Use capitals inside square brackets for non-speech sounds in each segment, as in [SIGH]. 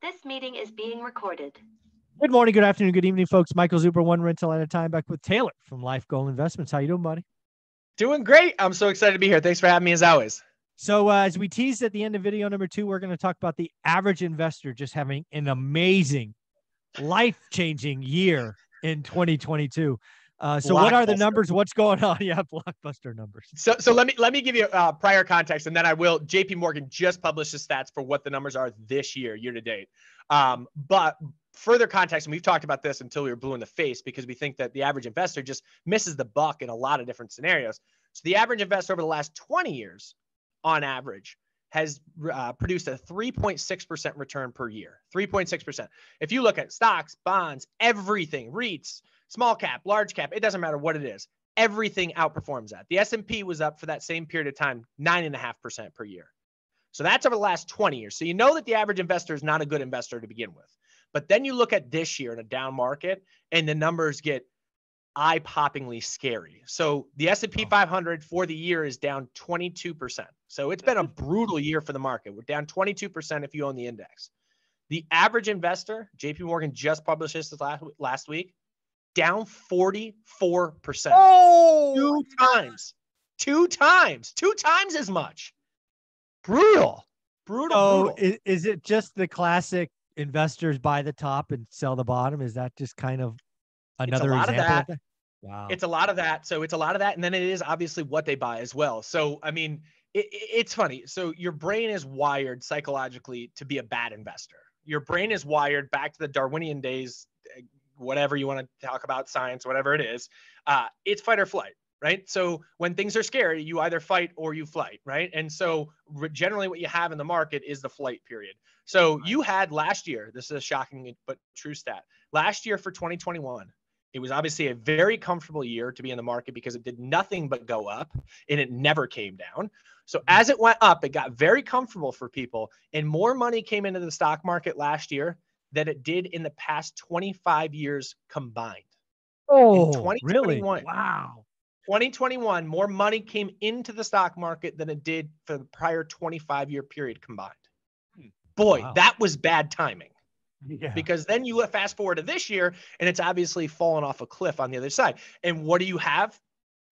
This meeting is being recorded. Good morning, good afternoon, good evening, folks. Michael Zuber, one rental at a time, back with Taylor from Life Goal Investments. How you doing, buddy? Doing great. I'm so excited to be here. Thanks for having me as always. So, uh, as we teased at the end of video number two, we're going to talk about the average investor just having an amazing, life-changing year in 2022. Uh, so, what are the numbers? What's going on? [LAUGHS] Yeah, blockbuster numbers. So, so let me let me give you uh, prior context, and then I will. J.P. Morgan just published the stats for what the numbers are this year, year to date. Um, but further context, and we've talked about this until we were blue in the face because we think that the average investor just misses the buck in a lot of different scenarios. So, the average investor over the last 20 years, on average, has uh, produced a 3.6% return per year. 3.6%. If you look at stocks, bonds, everything, REITs small cap, large cap, it doesn't matter what it is. Everything outperforms that. The S&P was up for that same period of time, nine and a half percent per year. So that's over the last 20 years. So you know that the average investor is not a good investor to begin with. But then you look at this year in a down market and the numbers get eye-poppingly scary. So the S&P 500 for the year is down 22%. So it's been a [LAUGHS] brutal year for the market. We're down 22% if you own the index. The average investor, JP Morgan just published this last, last week, down 44%. Oh, two times. Two times. Two times as much. Brutal. Brutal. Oh, brutal. Is, is it just the classic investors buy the top and sell the bottom? Is that just kind of another it's a lot example? Of that. Of that? Wow. It's a lot of that. So it's a lot of that. And then it is obviously what they buy as well. So, I mean, it, it's funny. So your brain is wired psychologically to be a bad investor. Your brain is wired back to the Darwinian days whatever you want to talk about, science, whatever it is, uh, it's fight or flight, right? So when things are scary, you either fight or you flight, right? And so generally, what you have in the market is the flight period. So you had last year, this is a shocking but true stat. Last year for 2021, it was obviously a very comfortable year to be in the market because it did nothing but go up and it never came down. So mm-hmm. as it went up, it got very comfortable for people and more money came into the stock market last year than it did in the past 25 years combined. Oh, really? Wow. 2021, more money came into the stock market than it did for the prior 25 year period combined. Hmm. Boy, wow. that was bad timing. Yeah. Because then you fast forward to this year and it's obviously fallen off a cliff on the other side. And what do you have?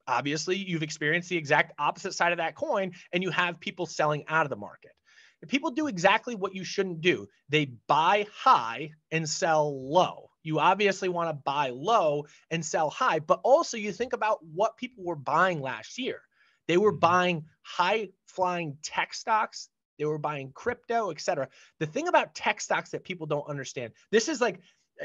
Obviously, you've experienced the exact opposite side of that coin and you have people selling out of the market people do exactly what you shouldn't do. They buy high and sell low. You obviously want to buy low and sell high, but also you think about what people were buying last year. They were mm-hmm. buying high flying tech stocks, they were buying crypto, etc. The thing about tech stocks that people don't understand, this is like,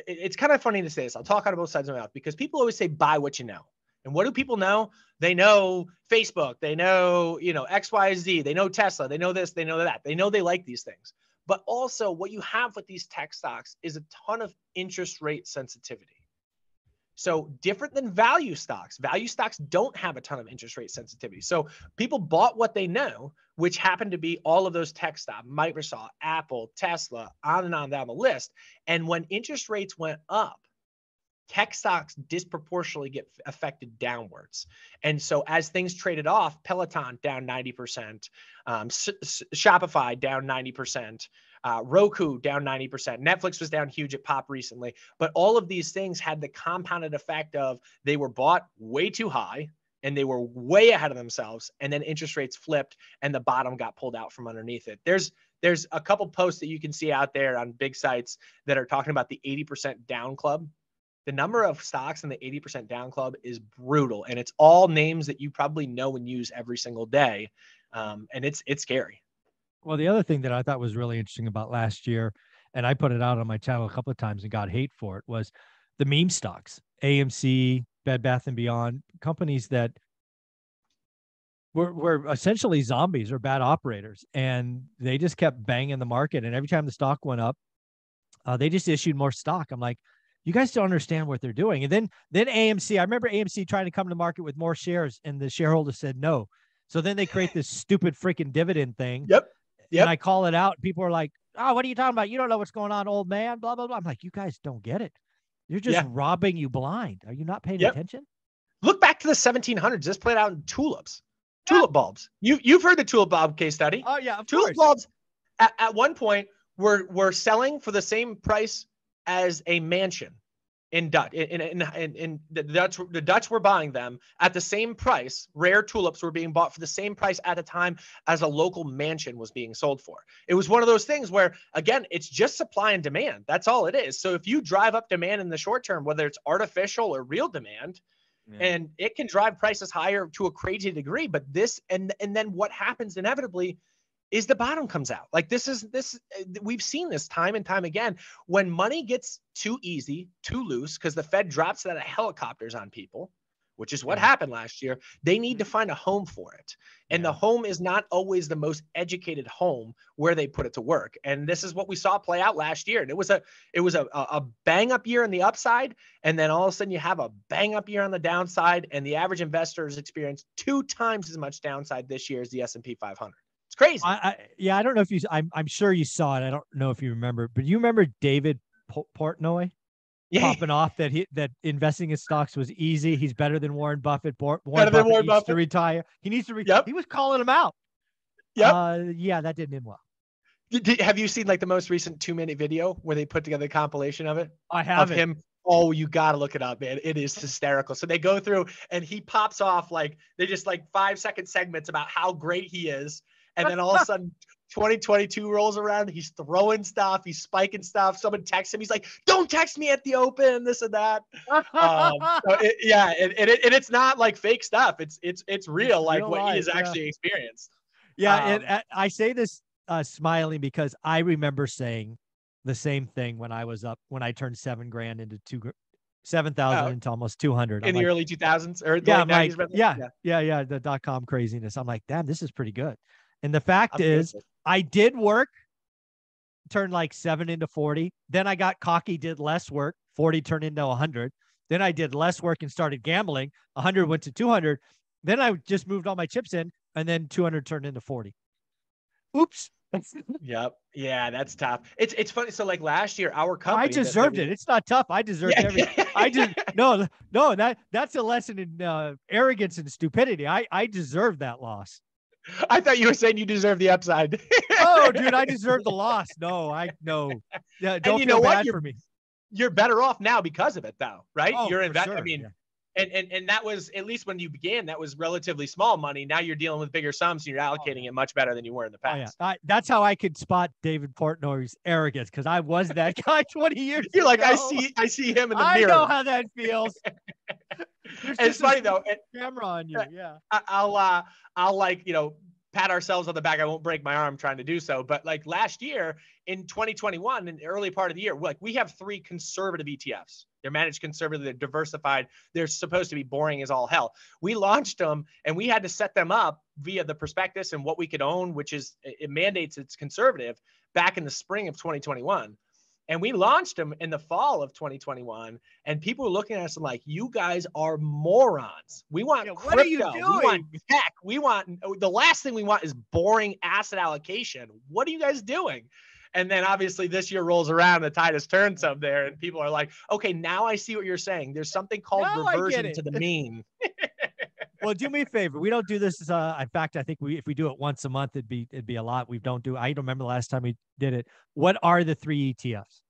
it's kind of funny to say this. I'll talk out of both sides of my mouth because people always say, buy what you know. And what do people know? They know Facebook, they know, you know, XYZ, they know Tesla, they know this, they know that. They know they like these things. But also, what you have with these tech stocks is a ton of interest rate sensitivity. So, different than value stocks, value stocks don't have a ton of interest rate sensitivity. So, people bought what they know, which happened to be all of those tech stocks Microsoft, Apple, Tesla, on and on down the list. And when interest rates went up, tech stocks disproportionately get affected downwards. And so as things traded off, Peloton down 90%, um, S- Shopify down 90%, uh, Roku down 90%, Netflix was down huge at pop recently. But all of these things had the compounded effect of they were bought way too high and they were way ahead of themselves and then interest rates flipped and the bottom got pulled out from underneath it there's there's a couple posts that you can see out there on big sites that are talking about the 80% down club the number of stocks in the 80% down club is brutal and it's all names that you probably know and use every single day um, and it's it's scary. Well the other thing that i thought was really interesting about last year and i put it out on my channel a couple of times and got hate for it was the meme stocks amc bed bath and beyond companies that were, were essentially zombies or bad operators and they just kept banging the market and every time the stock went up uh, they just issued more stock. I'm like you guys don't understand what they're doing. And then then AMC, I remember AMC trying to come to market with more shares, and the shareholder said no. So then they create this stupid freaking dividend thing. Yep. Yep. And I call it out. People are like, "Oh, what are you talking about? You don't know what's going on, old man." Blah blah blah. I'm like, "You guys don't get it. You're just yeah. robbing you blind. Are you not paying yep. attention?" Look back to the 1700s. This played out in tulips, tulip bulbs. You you've heard the tulip bulb case study. Oh yeah, tulip course. bulbs. At, at one point were were selling for the same price as a mansion in Dutch in in, in, in the Dutch the Dutch were buying them at the same price. Rare tulips were being bought for the same price at a time as a local mansion was being sold for. It was one of those things where again, it's just supply and demand. That's all it is. So if you drive up demand in the short term, whether it's artificial or real demand, yeah. and it can drive prices higher to a crazy degree, but this and and then what happens inevitably is the bottom comes out. Like this is this eh, we've seen this time and time again when money gets too easy, too loose because the Fed drops that of helicopters on people, which is what yeah. happened last year. They need to mm-hmm. find a home for it. And yeah. the home is not always the most educated home where they put it to work. And this is what we saw play out last year. And it was a it was a, a bang up year on the upside and then all of a sudden you have a bang up year on the downside and the average investor has experienced two times as much downside this year as the S&P 500. It's crazy. I, I, yeah, I don't know if you. I'm, I'm sure you saw it. I don't know if you remember, but you remember David Portnoy yeah. popping off that he that investing in stocks was easy. He's better than Warren Buffett. Warren better Buffett Warren needs Buffett. to retire. He needs to. retire. yep. He was calling him out. Yeah. Uh, yeah, that didn't end well. Did, did, have you seen like the most recent two minute video where they put together a compilation of it? I have of him. Oh, you gotta look it up, man. It is hysterical. So they go through and he pops off like they just like five second segments about how great he is and then all of a sudden 2022 rolls around. He's throwing stuff. He's spiking stuff. Someone texts him. He's like, "Don't text me at the open. This and that." um, so [LAUGHS] it, yeah, and, and, it, and, it's not like fake stuff. It's it's it's real, like real what life, he has yeah. actually experienced. Yeah, um, and, I say this uh, smiling because I remember saying the same thing when I was up when I turned seven grand into two seven thousand oh, into almost two hundred in I'm the like, early two thousands or yeah, like, yeah, yeah, yeah, yeah, the dot com craziness. I'm like, damn, this is pretty good. And the fact I'm is, I did work, turned like seven into 40. Then I got cocky, did less work, 40 turned into 100. Then I did less work and started gambling. 100 went to 200. Then I just moved all my chips in, and then 200 turned into 40. Oops. [LAUGHS] yep. Yeah, that's tough. It's it's funny. So like last year, our company. I deserved it. It's not tough. I deserved yeah. everything. I [LAUGHS] just no no that that's a lesson in uh, arrogance and stupidity. I I deserve that loss. I thought you were saying you deserve the upside. [LAUGHS] oh, dude, I [LAUGHS] deserve the loss. No, I no. Yeah, don't you feel know bad what? You're, for me. You're better off now because of it, though, right? Oh, you're in. Sure. I mean, yeah. and, and and that was at least when you began, that was relatively small money. Now you're dealing with bigger sums, and you're oh, allocating it much better than you were in the past. Oh, yeah. I, that's how I could spot David Portnoy's arrogance because I was that [LAUGHS] guy 20 years. You're ago. like, I see, I see him in the I mirror. I know how that feels. It's funny though. camera on you, yeah. I, will uh, I'll like you know pat ourselves on the back. I won't break my arm trying to do so, but like last year in 2021, in the early part of the year, like we have three conservative ETFs. They're managed conservative, they're diversified. They're supposed to be boring as all hell. We launched them and we had to set them up via the prospectus and what we could own, which is it mandates it's conservative back in the spring of 2021. And we launched them in the fall of 2021. And people were looking at us like, you guys are morons. We want yeah, crypto. We want tech. We want the last thing we want is boring asset allocation. What are you guys doing? And then obviously this year rolls around, the tide has turned some there, and people are like, okay, now I see what you're saying. There's something called now reversion to the [LAUGHS] mean. Well, do me a favor. We don't do this. Uh, in fact, I think we if we do it once a month, it'd be it'd be a lot. We don't do. I don't remember the last time we did it. What are the three ETFs?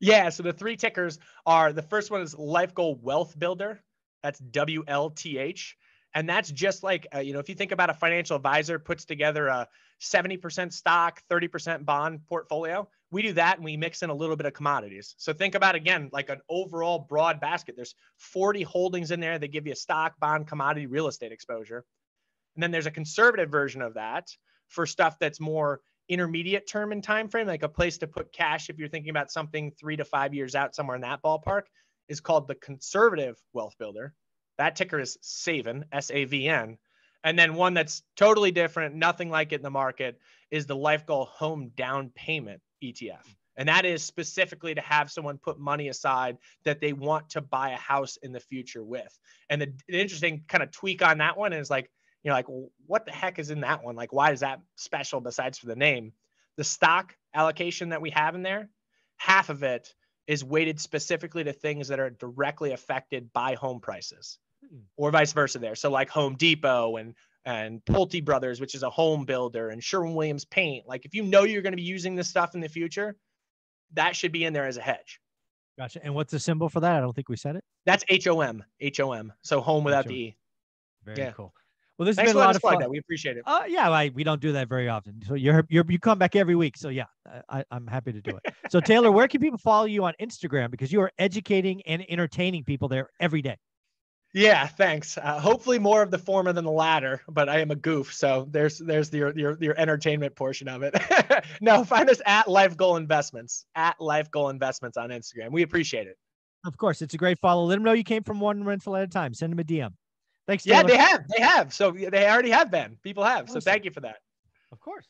Yeah, so the three tickers are the first one is Life Goal Wealth Builder. That's WLTH. And that's just like, uh, you know, if you think about a financial advisor puts together a 70% stock, 30% bond portfolio, we do that and we mix in a little bit of commodities. So think about again, like an overall broad basket. There's 40 holdings in there that give you a stock, bond, commodity, real estate exposure. And then there's a conservative version of that for stuff that's more intermediate term and time frame, like a place to put cash if you're thinking about something three to five years out, somewhere in that ballpark, is called the conservative wealth builder. That ticker is Savn, S A V N. And then one that's totally different, nothing like it in the market, is the Life Goal Home Down Payment ETF. And that is specifically to have someone put money aside that they want to buy a house in the future with. And the, the interesting kind of tweak on that one is like you know, like, what the heck is in that one? Like, why is that special besides for the name? The stock allocation that we have in there, half of it is weighted specifically to things that are directly affected by home prices hmm. or vice versa there. So like Home Depot and and Pulte Brothers, which is a home builder, and Sherwin Williams Paint. Like if you know you're going to be using this stuff in the future, that should be in there as a hedge. Gotcha. And what's the symbol for that? I don't think we said it. That's H O M. H O M. So home without the E. Very Yeah. cool. Well, this has Thanks been a lot of fun. that. We appreciate it. Uh, yeah, I, we don't do that very often. So you're, you're you come back every week. So yeah, I, I'm happy to do it. So Taylor, where can people follow you on Instagram because you are educating and entertaining people there every day. Yeah, thanks. Uh, hopefully more of the former than the latter, but I am a goof, so there's there's your your your entertainment portion of it. [LAUGHS] no, find us at Life Goal Investments at Life Goal Investments on Instagram. We appreciate it. Of course, it's a great follow. Let them know you came from one rental at a time. Send them a DM. Thanks. Yeah, they have, they have. So they already have been. People have. So thank you for that. Of course.